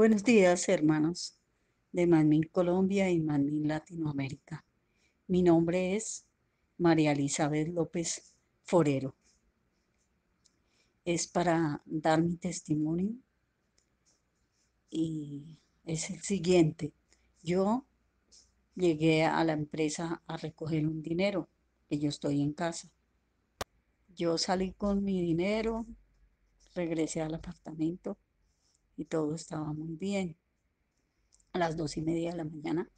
Buenos días, hermanos de Manmin Colombia y Manmin Latinoamérica. Mi nombre es María Elizabeth López Forero. Es para dar mi testimonio y es el siguiente. Yo llegué a la empresa a recoger un dinero, que yo estoy en casa. Yo salí con mi dinero, regresé al apartamento y todo estaba muy bien. A las dos y media de la mañana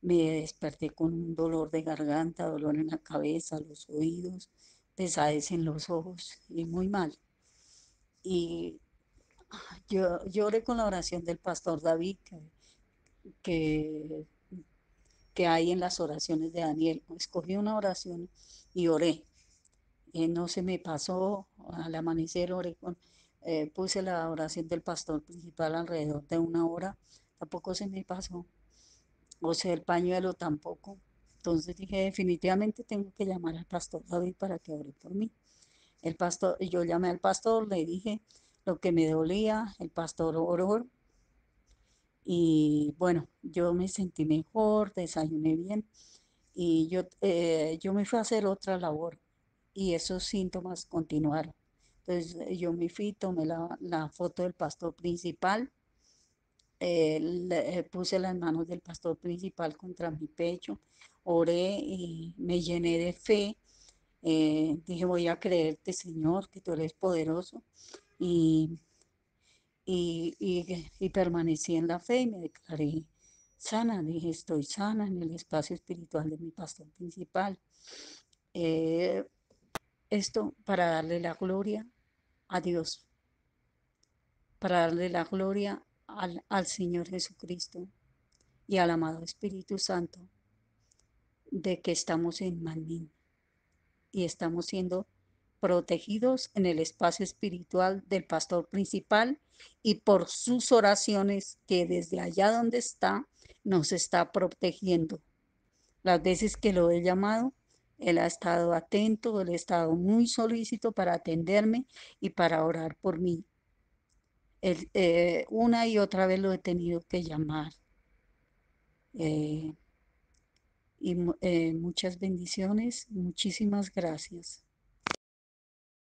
me desperté con un dolor de garganta, dolor en la cabeza, los oídos, pesadez en los ojos y muy mal. Y yo lloré con la oración del pastor David que, que, hay en las oraciones de Daniel. Escogí una oración y oré. Eh, no se me pasó al amanecer, oré con, eh, puse la oración del pastor principal alrededor de una hora, tampoco se me pasó. O sea, el pañuelo tampoco. Entonces dije, definitivamente tengo que llamar al pastor David para que ore por mí. El pastor, yo llamé al pastor, le dije lo que me dolía, el pastor oró. Y bueno, yo me sentí mejor, desayuné bien y yo, eh, yo me fui a hacer otra labor y esos síntomas continuaron. Entonces eh, yo me fui, tomé la, foto del pastor principal, eh, le, eh, puse las manos del pastor principal contra mi pecho, oré y me llené de fe. dije, voy a creerte, Señor, que tú eres poderoso. Y, y, permanecí en la fe y me declaré sana. Dije, estoy sana en el espacio espiritual de mi pastor principal. esto para darle la gloria a Dios, para darle la gloria al, Señor Jesucristo y al amado Espíritu Santo de que estamos en Manín y estamos siendo protegidos en el espacio espiritual del pastor principal y por sus oraciones que desde allá donde está nos está protegiendo. Las veces que lo he llamado, él ha estado atento, él ha estado muy solícito para atenderme y para orar por mí. Eh, una y otra vez lo he tenido que llamar. Eh, y eh, muchas bendiciones, muchísimas gracias.